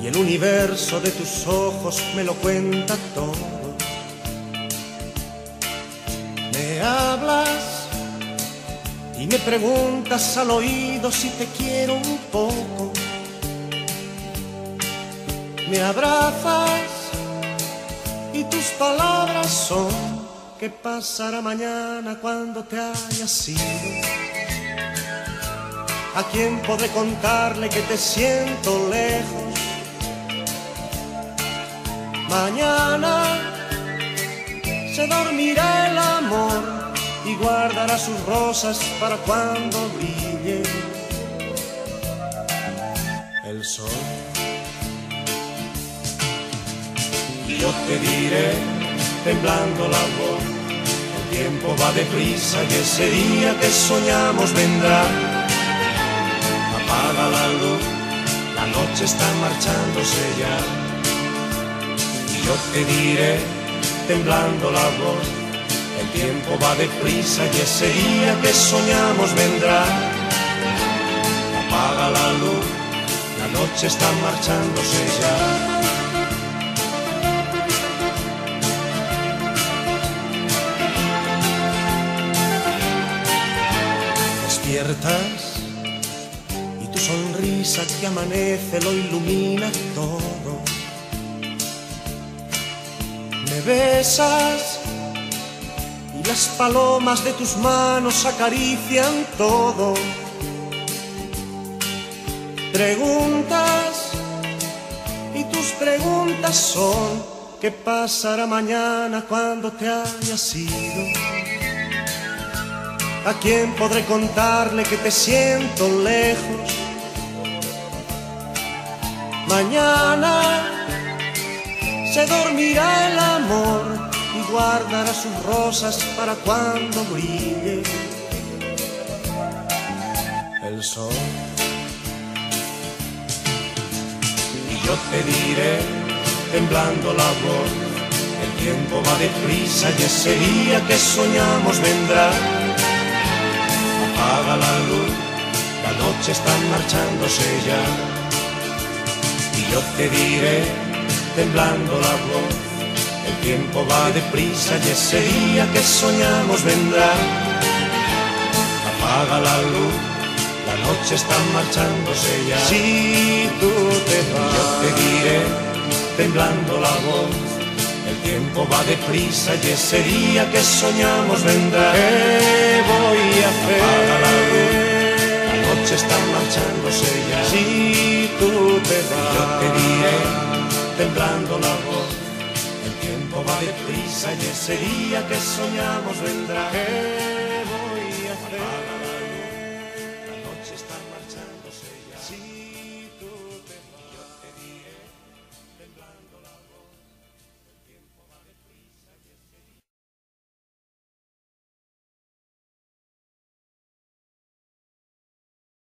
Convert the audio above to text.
y el universo de tus ojos me lo cuenta todo. Me hablas y me preguntas al oído si te quiero un poco. Me abrazas y tus palabras son ¿qué pasará mañana cuando te hayas ido? ¿A quién podré contarle que te siento lejos? Mañana se dormirá el amor y guardará sus rosas para cuando brille el sol. Y yo te diré, temblando la voz, el tiempo va deprisa y ese día que soñamos vendrá. Apaga la luz, la noche está marchándose ya yo te diré, temblando la voz, el tiempo va deprisa y ese día que soñamos vendrá. Apaga la luz, la noche está marchándose ya. Despiertas y que amanece lo ilumina todo me besas y las palomas de tus manos acarician todo. Preguntas y tus preguntas son ¿qué pasará mañana cuando te hayas ido? ¿A quién podré contarle que te siento lejos? Dormirá el amor y guardará sus rosas para cuando brille el sol. Y yo te diré, temblando la voz, el tiempo va deprisa y ese día que soñamos vendrá. Apaga la luz, la noche está marchándose ya. Y yo te diré, temblando la voz. El tiempo va deprisa y ese día que soñamos vendrá. Apaga la luz, la noche está marchándose ya. Si tú te vas, yo te diré, temblando la voz. El tiempo va deprisa y ese día que soñamos vendrá. ¿Qué voy a hacer? Apaga la luz, la noche está marchándose ya. Si tú te vas, yo te diré temblando la voz. El tiempo va deprisa y ese día que soñamos vendrá. ¿Qué voy a hacer?